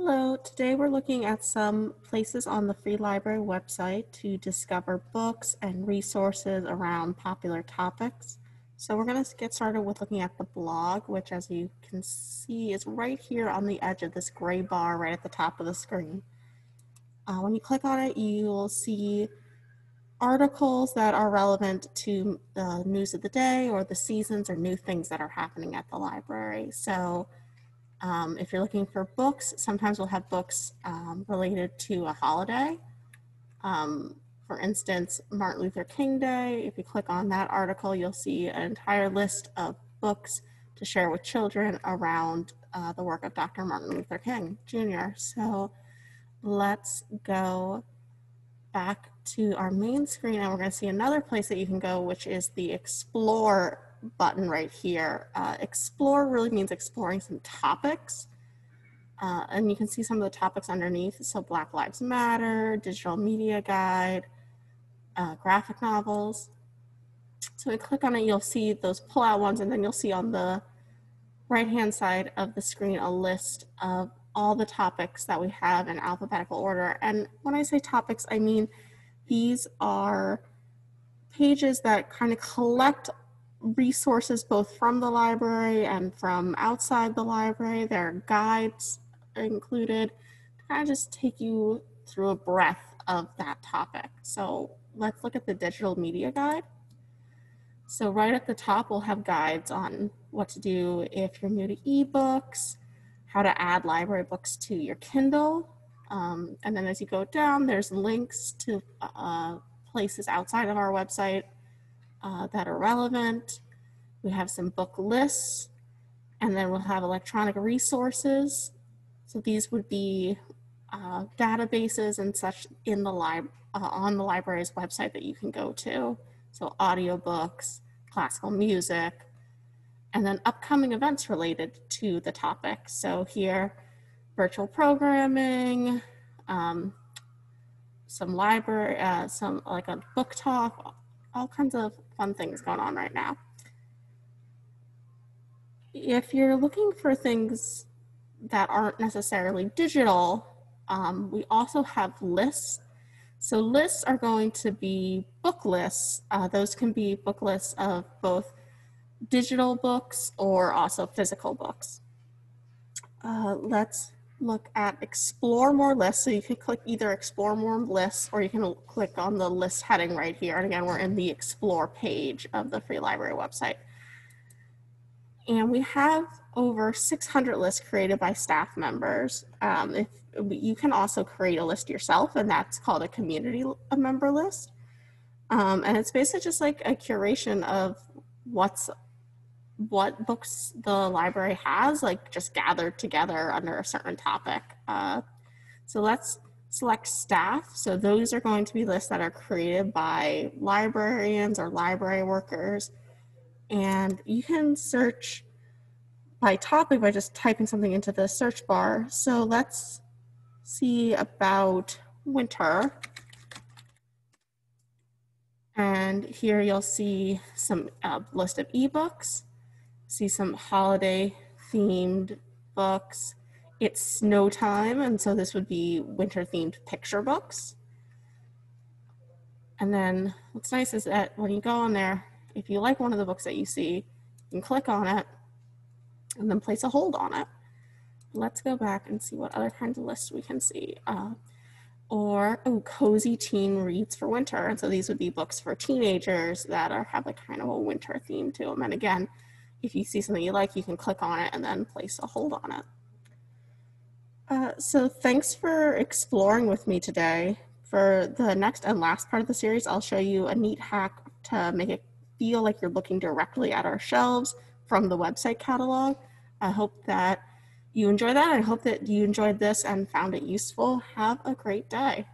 Hello, today we're looking at some places on the Free Library website to discover books and resources around popular topics. So we're going to get started with looking at the blog, which as you can see is right here on the edge of this gray bar right at the top of the screen. Uh, when you click on it, you'll see articles that are relevant to the news of the day or the seasons or new things that are happening at the library. So um, if you're looking for books, sometimes we'll have books um, related to a holiday. Um, for instance, Martin Luther King Day, if you click on that article, you'll see an entire list of books to share with children around uh, the work of Dr. Martin Luther King Jr. So let's go back to our main screen and we're going to see another place that you can go, which is the Explore button right here. Uh, explore really means exploring some topics. Uh, and you can see some of the topics underneath. So Black Lives Matter, digital media guide, uh, graphic novels. So we click on it, you'll see those pull out ones, and then you'll see on the right hand side of the screen a list of all the topics that we have in alphabetical order. And when I say topics, I mean these are pages that kind of collect resources both from the library and from outside the library. There are guides included to kind of just take you through a breadth of that topic. So let's look at the digital media guide. So right at the top, we'll have guides on what to do if you're new to ebooks, how to add library books to your Kindle. Um, and then as you go down, there's links to uh, places outside of our website uh, that are relevant. We have some book lists, and then we'll have electronic resources. So these would be uh, databases and such in the lib uh, on the library's website that you can go to. So audiobooks, classical music, and then upcoming events related to the topic. So here, virtual programming, um, some library, uh, some like a book talk, all kinds of fun things going on right now. If you're looking for things that aren't necessarily digital, um, we also have lists. So lists are going to be book lists. Uh, those can be book lists of both digital books or also physical books. Uh, let's look at explore more lists. So you can click either explore more lists or you can click on the list heading right here. And again, we're in the explore page of the free library website. And we have over 600 lists created by staff members. Um, if you can also create a list yourself and that's called a community member list. Um, and it's basically just like a curation of what's what books the library has, like just gathered together under a certain topic. Uh, so let's select staff. So those are going to be lists that are created by librarians or library workers. And you can search by topic by just typing something into the search bar. So let's see about winter. And here you'll see some uh, list of ebooks see some holiday themed books. It's snow time, and so this would be winter themed picture books. And then what's nice is that when you go on there, if you like one of the books that you see, you can click on it and then place a hold on it. Let's go back and see what other kinds of lists we can see. Uh, or oh, cozy teen reads for winter. And so these would be books for teenagers that are have like kind of a winter theme to them. And again, if you see something you like, you can click on it and then place a hold on it. Uh, so thanks for exploring with me today. For the next and last part of the series, I'll show you a neat hack to make it feel like you're looking directly at our shelves from the website catalog. I hope that you enjoy that. I hope that you enjoyed this and found it useful. Have a great day.